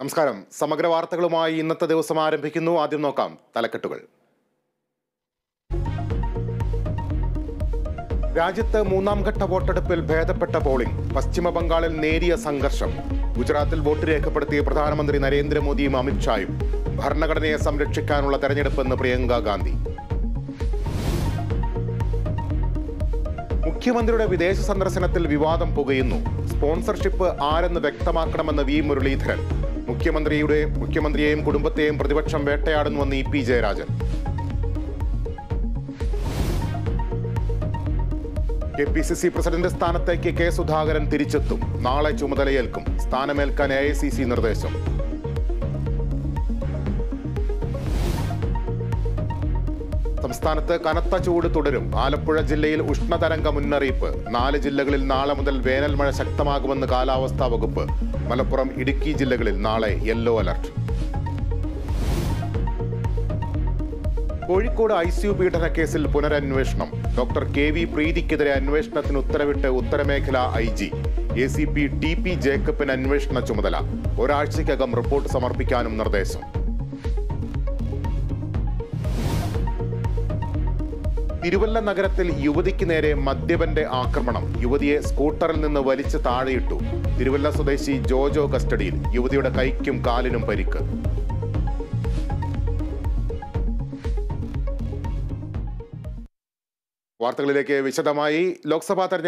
നമസ്കാരം. സമഗ്ര വാർത്തകളുമായി ഇന്നത്തെ ദിവസം ആരംഭിക്കുന്നു. ആദ്യം നോക്കാം തലക്കെട്ടുകൾ. രാജ്യത്ത് മൂന്നാം ഘട്ട വോട്ടെടുപ്പിൽ ഭേദപ്പെട്ട പോളിംഗ്. പശ്ചിമ ബംഗാളിൽ നേരിയ സംഘർഷം. ഗുജറാത്തിൽ വോട്ട് രേഖപ്പെടുത്തിയ പ്രധാനമന്ത്രി നരേന്ദ്രമോദിയും അമിത്ഷായും ഭരണഘടനയെ സംരക്ഷിക്കാനുള്ള തെരഞ്ഞെടുപ്പെന്ന് പ്രിയങ്ക ഗാന്ധി. മുഖ്യമന്ത്രിയുടെ വിദേശ സന്ദർശനത്തിൽ വിവാദം പുകയുന്നു. സ്പോൺസർഷിപ്പ് ആരെന്ന് വ്യക്തമാക്കണമെന്ന് വി മുരളീധരൻ. മുഖ്യമന്ത്രിയുടെ മുഖ്യമന്ത്രിയെയും കുടുംബത്തെയും പ്രതിപക്ഷം വേട്ടയാടുന്നുവെന്ന് E P Jayarajan. K P C C president സ്ഥാനത്തേക്ക് കെ സുധാകരൻ തിരിച്ചെത്തും. നാളെ ചുമതലയേൽക്കും. സ്ഥാനമേൽക്കാൻ എ നിർദ്ദേശം. സംസ്ഥാനത്ത് കനത്ത ചൂട് തുടരും. ആലപ്പുഴ ജില്ലയിൽ ഉഷ്ണതരംഗ മുന്നറിയിപ്പ്. നാല് ജില്ലകളിൽ നാളെ മുതൽ വേനൽ മഴ ശക്തമാകുമെന്ന് കാലാവസ്ഥാ വകുപ്പ്. മലപ്പുറം ഇടുക്കി ജില്ലകളിൽ നാളെ yellow alert. Kozhikode I C U പീഡന കേസിൽ പുനരന്വേഷണം. ഡോക്ടർ കെ വി പ്രീതിക്കെതിരെ അന്വേഷണത്തിന് ഉത്തരവിട്ട് ഉത്തരമേഖല I G. A C P T P ജേക്കബിന് അന്വേഷണ ചുമതല. ഒരാഴ്ചയ്ക്കകം റിപ്പോർട്ട് സമർപ്പിക്കാനും നിർദ്ദേശം. തിരുവല്ല നഗരത്തിൽ യുവതിക്ക് നേരെ മദ്യപന്റെ ആക്രമണം. യുവതിയെ സ്കൂട്ടറിൽ നിന്ന് വലിച്ചു താഴെയിട്ടു. തിരുവല്ല സ്വദേശി ജോജോ കസ്റ്റഡിയിൽ. യുവതിയുടെ കൈക്കും കാലിനും പരിക്ക്. വാർത്തകളിലേക്ക് വിശദമായി. ലോക്സഭാ തെരഞ്ഞെടുപ്പ്